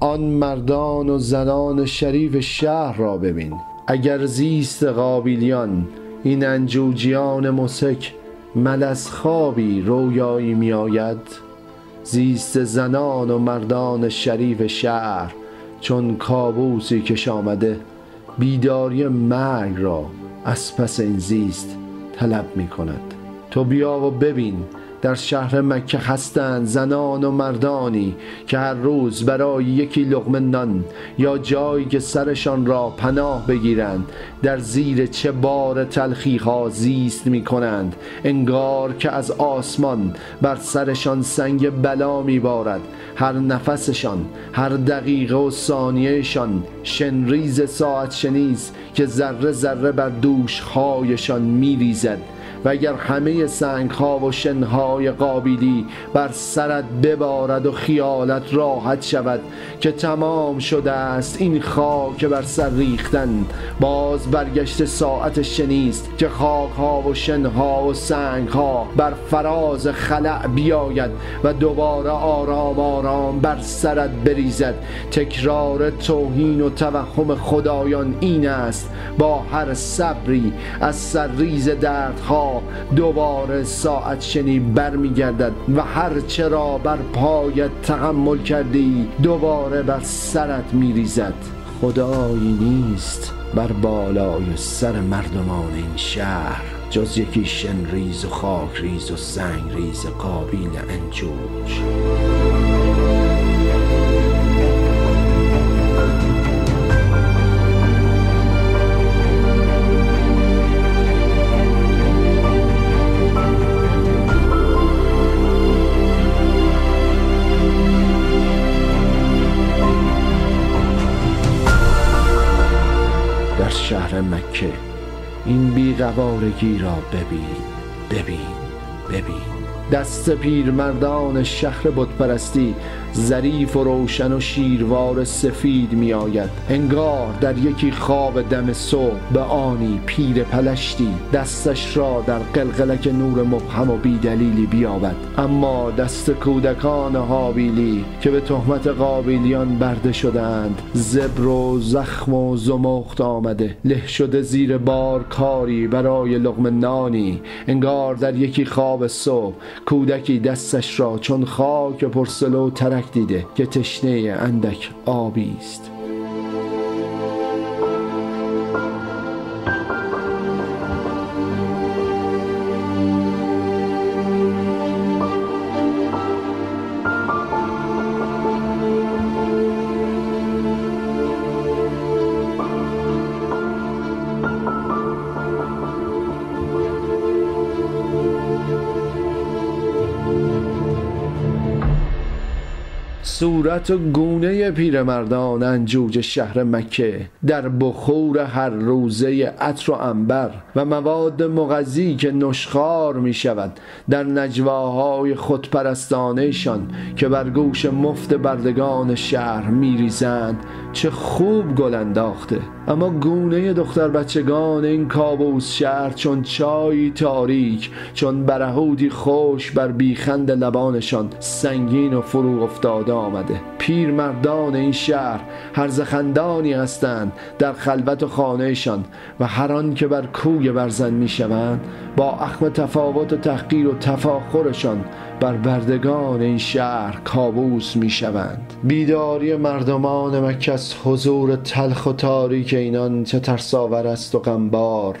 آن مردان و زنان شریف شهر را ببین. اگر زیست قابیلیان این انجوجیان مسک ملس خوابی رویایی می آید. زیست زنان و مردان شریف شهر چون کابوسی کش آمده بیداری مرگ را از پس این زیست طلب می کند. تو بیا و ببین در شهر مکه هستند زنان و مردانی که هر روز برای یکی لقمه نان یا جایی که سرشان را پناه بگیرند در زیر چه بار تلخی ها زیست می کنند انگار که از آسمان بر سرشان سنگ بلا می بارد هر نفسشان هر دقیقه و ثانیهشان شنریز ساعت شنیز که ذره ذره بر دوشهایشان می ریزد و اگر همه سنگ ها و شنهای قابیلی بر سرت ببارد و خیالت راحت شود که تمام شده است این خاک بر سر ریختن باز برگشت ساعت شنیست که خاک ها و شنها و سنگ ها بر فراز خلع بیاید و دوباره آرام آرام بر سرت بریزد. تکرار توهین و توهم خدایان این است با هر صبری از سرریز دردها دوباره ساعت شنی برمیگردد و هر چرا بر پایت تحمل کردی دوباره بر سرت میریزد. خدایی نیست بر بالای سر مردمان این شهر جز یکی شنریز و خاک ریز و سنگ ریز قابیل انجوج بیقوارگی را ببین ببین ببین. دست پیرمردان شهر بتپرستی ظریف و روشن و شیروار سفید می آید. انگار در یکی خواب دم صبح به آنی پیر پلشتی دستش را در قلقلک نور مبهم و بیدلیلی بیابد. اما دست کودکان حابیلی که به تهمت قابیلیان برده شدند زبر و زخم و زمخت آمده. له شده زیر بار کاری برای لغم نانی. انگار در یکی خواب صبح کودکی دستش را چون خاک پرسلو ترک دیده که تشنه اندک آبی است. صورت و گونه پیرمردان انجوج شهر مکه در بخور هر روزه عطر و انبر و مواد مغذی که نشخار می شود در نجواهای خودپرستانهشان که بر گوش مفت بردگان شهر می ریزند چه خوب گل انداخته. اما گونه دختر بچگان این کابوس شهر چون چای تاریک چون برهودی خوش بر بیخند لبانشان سنگین و فروغ افتاده آمده. پیرمردان این شهر هر خندانی هستند در خلوت و خانهشان و هر آن که بر کوی برزن می‌شوند با اخم تفاوت و تحقیر و تفاخرشان بر بردگان این شهر کابوس می‌شوند. بیداری مردمان مکه از حضور تلخ و تاریک اینان چه ترساور است و غمبار.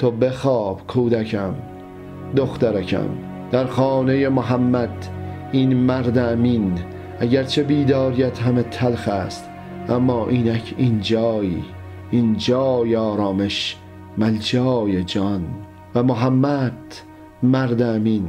تو بخواب کودکم دخترکم. در خانه محمد این مرد امین اگرچه بیداریت همه تلخ است اما اینک این جایی این جای آرامش ملجای جان. و محمد مرد امین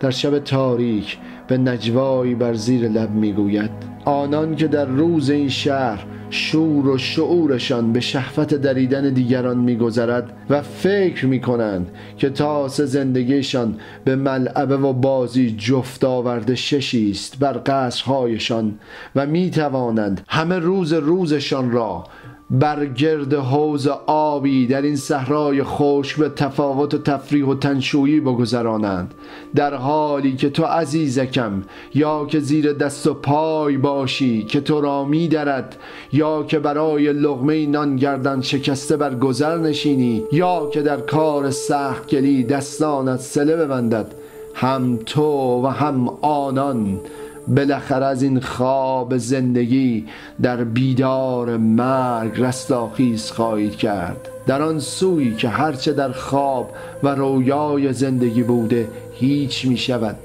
در شب تاریک به نجوایی بر زیر لب می‌گوید آنان که در روز این شهر شور و شعورشان به شهوت دریدن دیگران میگذرد و فکر می‌کنند که تاس زندگیشان به ملعبه و بازی جفت آورده ششی است بر قصرهایشان و می‌توانند همه روز روزشان را بر گرد حوز آبی در این صحرای خشک به تفاوت و تفریح و تنشویی بگذرانند. در حالی که تو عزیزکم یا که زیر دست و پای باشی که تو را می درد یا که برای لغمه نان گردن شکسته بر گذر نشینی یا که در کار سخت گلی دستانت سله ببندد هم تو و هم آنان. بالاخره از این خواب زندگی در بیدار مرگ رستاخیز خواهید کرد. در آن سوی که هرچه در خواب و رویای زندگی بوده هیچ می شود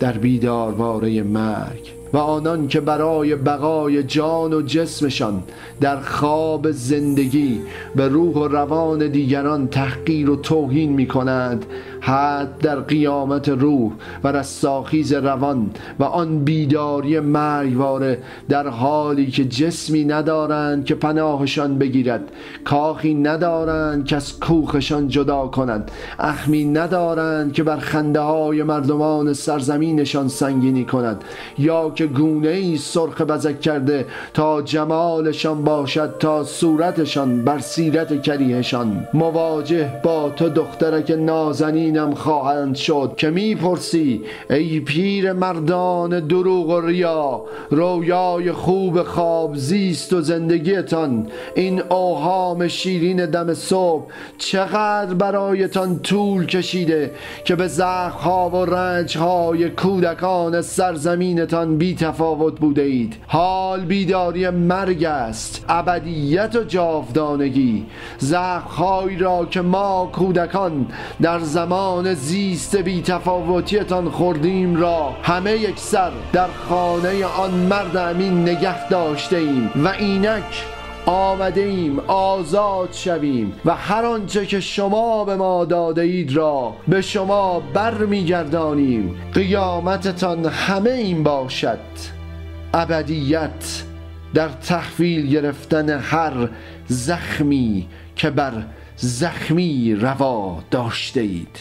در بیدارواره مرگ. و آنان که برای بقای جان و جسمشان در خواب زندگی به روح و روان دیگران تحقیر و توهین می کنند حد در قیامت روح و رستاخیز روان و آن بیداری مرگواره در حالی که جسمی ندارند که پناهشان بگیرد کاخی ندارند که از کوخشان جدا کنند اخمی ندارند که بر خنده های مردمان سرزمینشان سنگینی کند یا که گونه ای سرخ بزک کرده تا جمالشان باشد تا صورتشان بر سیرت کریهشان. مواجه با تو دخترک نازنینم خواهند شد که می‌پرسی ای پیر مردان دروغ و ریا رویای خوب خواب زیست و زندگیتان این اوهام شیرین دم صبح چقدر برایتان طول کشیده که به زخها و رنجهای کودکان سرزمینتان بی تفاوت بوده اید حال بیداری مرگ است ابدیت و جاودانگی. زخمهایی را که ما کودکان در زمان زیست بی تفاوتیتان خوردیم را. همه یک سر در خانه آن مرد امین نگه داشته ایم و اینک آمده ایم آزاد شویم و هر آنچه که شما به ما داده اید را به شما برمیگردانیم. قیامتتان همه این باشد. ابدیت در تحویل گرفتن هر زخمی که بر زخمی روا داشته اید